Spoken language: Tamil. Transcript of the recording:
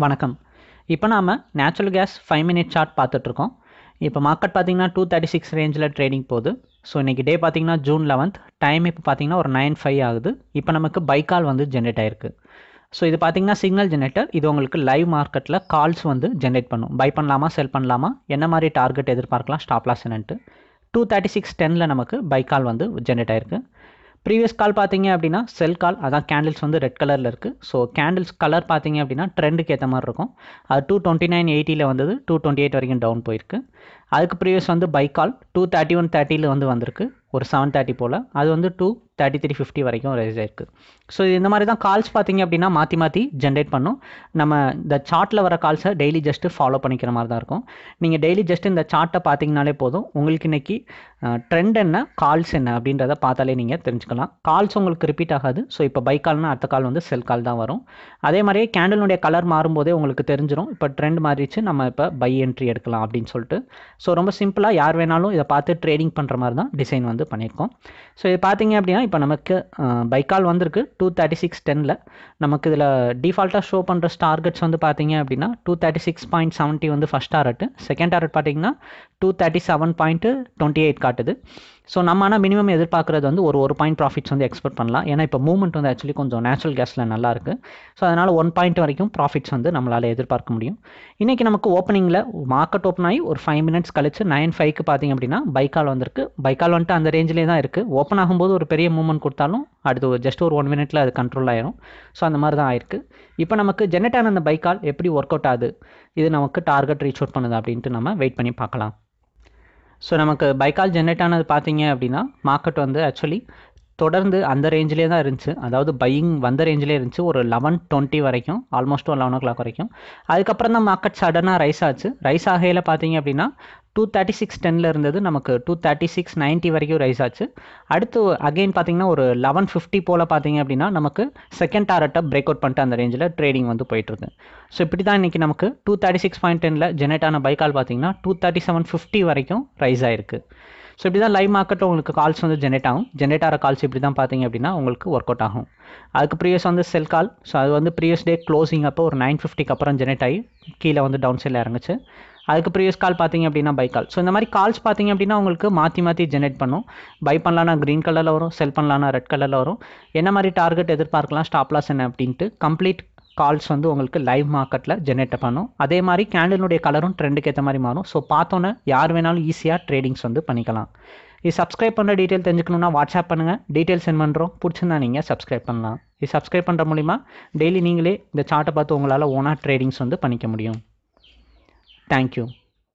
வணக்கம். இப்போ நாம் natural gas five minute chart பார்த்துட்ருக்கோம். இப்போ மார்க்கெட் பார்த்தீங்கன்னா டூ தேர்ட்டி சிக்ஸ் ரேஞ்சில் ட்ரேடிங் போகுது. ஸோ இன்றைக்கி டே பார்த்தீங்கன்னா ஜூன் லெவன்த் டைம் இப்போ பார்த்தீங்கன்னா ஒரு நைன் ஃபைவ் ஆகுது. இப்போ நமக்கு பைக்கால் வந்து ஜென்ரேட் ஆயிருக்கு. ஸோ இது பார்த்தீங்கன்னா சிக்னல் ஜென்ரேட்டர் இது உங்களுக்கு லைவ் மார்க்கெட்டில் கால்ஸ் வந்து ஜென்ரேட் பண்ணும். பை பண்ணலாமா செல் பண்ணலாமா? என்ன மாதிரி டார்கெட் எதிர்பார்க்கலாம்? ஸ்டாப்லாஸ் என்னன்ட்டு. டூ தேர்ட்டி சிக்ஸ் டெனில் நமக்கு பை கால் வந்து ஜென்ரேட் ஆயிருக்கு. ப்ரீவியஸ் கால் பார்த்தீங்க அப்படின்னா செல் கால் அதான் கேண்டில்ஸ் வந்து ரெட் கலரில் இருக்குது ஸோ கேண்டில்ஸ் கலர் பார்த்தீங்க அப்படின்னா ட்ரெண்டுக்கு ஏற்ற மாதிரி இருக்கும். அது டூ டுவெண்ட்டி நைன் எயிட்டியில் வந்தது டூ டுவெண்ட்டி எயிட் வரைக்கும் டவுன் போயிருக்கு. அதுக்கு ப்ரீவியஸ் வந்து buy call two thirty one தேர்ட்டியில் வந்து வந்திருக்கு ஒரு செவன் தேர்ட்டி போல். அது வந்து டூ தேர்ட்டி த்ரீ ஃபிஃப்டி வரைக்கும் ரைஸ் ஆயிருக்கு. ஸோ இந்த மாதிரி தான் கால்ஸ் பார்த்தீங்க அப்படின்னா மாற்றி மாற்றி ஜென்ரேட் பண்ணும். நம்ம இந்த சார்ட்டில் வர கால்ஸை டெய்லி ஜஸ்ட்டு ஃபாலோ பண்ணிக்கிற மாதிரி தான் இருக்கும். நீங்கள் டெய்லி ஜஸ்ட் இந்த சார்ட்டை பார்த்தீங்கனாலே போதும். உங்களுக்கு இன்றைக்கி ட்ரெண்ட் என்ன கால்ஸ் என்ன அப்படின்றத பார்த்தாலே நீங்கள் தெரிஞ்சுக்கலாம். கால்ஸ் உங்களுக்கு ரிப்பீட் ஆகாது. ஸோ இப்போ பை கால்னா அடுத்த கால் வந்து செல் கால் தான் வரும். அதே மாதிரியே கேண்டலுடைய கலர் மாறும்போதே உங்களுக்கு தெரிஞ்சிடும் இப்போ ட்ரெண்ட் மாறிடுச்சு. நம்ம இப்போ பை என்ட்ரி எடுக்கலாம் அப்படின்னு சொல்லிட்டு. ஸோ ரொம்ப சிம்பிளாக யார் வேணாலும் இதை பார்த்து ட்ரேடிங் பண்ணுற மாதிரி தான் டிசைன் வந்து பண்ணியிருக்கோம். ஸோ இது பார்த்தீங்க அப்படின்னா இப்போ நமக்கு பைக்கால் வந்திருக்கு. டூ தேர்ட்டி சிக்ஸ் டெனில் நமக்கு இதில் டிஃபால்ட்டாக ஷோ பண்ணுற டார்கெட்ஸ் வந்து பார்த்தீங்க அப்படின்னா two thirty six point seventy வந்து ஃபஸ்ட் டாரட் செகண்ட் டாரட் பார்த்தீங்கன்னா two thirty seven point twenty eight காட்டுது. ஸோ நம்ம ஆனால் மினிமம் எதிர்பார்க்குறது வந்து ஒரு ஒரு பாயிண்ட் ப்ராஃபிட்ஸ் வந்து எக்ஸ்பெக்ட் பண்ணலாம். ஏன்னா இப்போ மூவ்மெண்ட் வந்து ஆக்சுவலி கொஞ்சம் நேச்சுரல் கேஸில் நல்லா இருக்குது ஸோ அதனால் ஒன் பாயிண்ட் வரைக்கும் ப்ராஃபிட்ஸ் வந்து நம்மளால் எதிர்பார்க்க முடியும். இன்றைக்கி நமக்கு ஓப்பனிங்கில் மார்க்கெட் ஓப்பன் ஆகி ஒரு ஃபைவ் மினிட்ஸ் கழிச்சு நைன் ஃபைவ்க்கு பார்த்தீங்க அப்படின்னா பைக்கால் வந்திருக்கு. பைக்கால் வந்துட்டு அந்த ரேஞ்சிலே தான் இருக்குது ஓப்பன் ஆகும்போது ஒரு பெரிய மூமெண்ட் கொடுத்தாலும் அடுத்து ஒரு ஜஸ்ட் ஒரு ஒன் மினிட்ல அது கண்ட்ரோல் ஆயிரும். ஸோ அந்த மாதிரி தான் ஆயிருக்கு. இப்போ நமக்கு ஜெனரேட் ஆன அந்த பைக்கால் எப்படி ஒர்க் அவுட் ஆகுது? இது நமக்கு டார்கெட் ரீச் அவுட் பண்ணுது அப்படின்ட்டு நம்ம வெயிட் பண்ணி பார்க்கலாம். ஸோ நமக்கு பைக்கால் ஜென்ரேட் ஆனது பார்த்தீங்க அப்படின்னா மார்க்கெட் வந்து ஆக்சுவலி தொடர்ந்து அந்த ரேஞ்சிலே தான் இருந்துச்சு. அதாவது பையிங் வந்த ரேஞ்சிலே இருந்துச்சு. ஒரு லெவன் டுவெண்ட்டி வரைக்கும் ஆல்மோஸ்ட் ஒரு லெவன் ஓ கிளாக் வரைக்கும். அதுக்கப்புறம் தான் மார்க்கெட் சடனாக ரைஸ் ஆச்சு. ரைஸ் ஆகையில் பார்த்தீங்க அப்படின்னா டூ தேர்ட்டி சிக்ஸ் டெனில் இருந்தது நமக்கு. டூ தேர்ட்டி சிக்ஸ் நைன்ட்டி வரைக்கும் ரைஸ் ஆச்சு. அடுத்து அகெயின் பார்த்தீங்கன்னா ஒரு லெவன் ஃபிஃப்டி போல் பார்த்தீங்க அப்படின்னா நமக்கு செகண்ட் டாரட்டை பிரேக் அவுட் பண்ணிட்டு அந்த ரேஞ்சில் ட்ரேடிங் வந்து போயிட்டுருக்கு. ஸோ இப்படி தான் இன்றைக்கி நமக்கு டூ தேர்ட்டி சிக்ஸ் பாயிண்ட் டெனில் ஜெனரேட் ஆன பைக்கால் பார்த்தீங்கன்னா டூ தேர்ட்டி செவன் ஃபிஃப்டி வரைக்கும் ரைஸ் ஆயிருக்கு. ஸோ இப்படி தான் லைவ் மார்க்கெட் உங்களுக்கு கால்ஸ் வந்து ஜென்ரேட் ஆகும். ஜென்ரேட் ஆகிற கால்ஸ் இப்படி தான் பார்த்தீங்க அப்படின்னா உங்களுக்கு ஒர்க் அவுட் ஆகும். அதுக்கு ப்ரீவியஸ் வந்து செல் கால் ஸோ அது வந்து ப்ரீவியஸ் டே க்ளோசிங் அப்போ ஒரு நைன் ஃபிஃப்டிக்கு அப்புறம் ஜென்ரேட் ஆகி கீழே வந்து டவுன் சைடில் இறங்குச்சு. அதுக்கு ப்ரீவியஸ் கால் பார்த்தீங்க அப்படின்னா பை கால் ஸோ இந்த மாதிரி கால்ஸ் பார்த்தீங்க அப்படின்னா உங்களுக்கு மாற்றி மாற்றி ஜென்ரேட் பண்ணும். பை பண்ணலான்னா க்ரீன் கலரில் வரும் செல் பண்ணலான்னா ரெட் கலரில் வரும். என்ன மாதிரி டார்கெட் எதிர்பார்க்கலாம் ஸ்டாப் லாஸ் என்ன அப்படின்ட்டு கம்ப்ளீட் கால்ஸ் வந்து உங்களுக்கு லைவ் மார்க்கெட்டில் ஜென்ரேட் பண்ணும். அதே மாதிரி கேண்டிலுடைய கலரும் ட்ரெண்டுக்கு ஏற்ற மாதிரி மாறும். ஸோ பார்த்தோன்னே யார் வேணாலும் ஈஸியாக ட்ரேடிங்ஸ் வந்து பண்ணிக்கலாம். இது சப்ஸ்கிரைப் பண்ணுற டீட்டெயில் தெரிஞ்சுக்கணுன்னா வாட்ஸ்அப் பண்ணுங்கள் டீட்டெயில் சென்ட் பண்ணுறோம் பிடிச்சிருந்தா நீங்கள் சப்ஸ்கிரைப் பண்ணலாம். இது சப்ஸ்கிரைப் பண்ணுற மூலிமா டெய்லி நீங்களே இந்த சார்ட்டை பார்த்து உங்களால் ஓனாக ட்ரேடிங்ஸ் வந்து பண்ணிக்க முடியும். தேங்க்யூ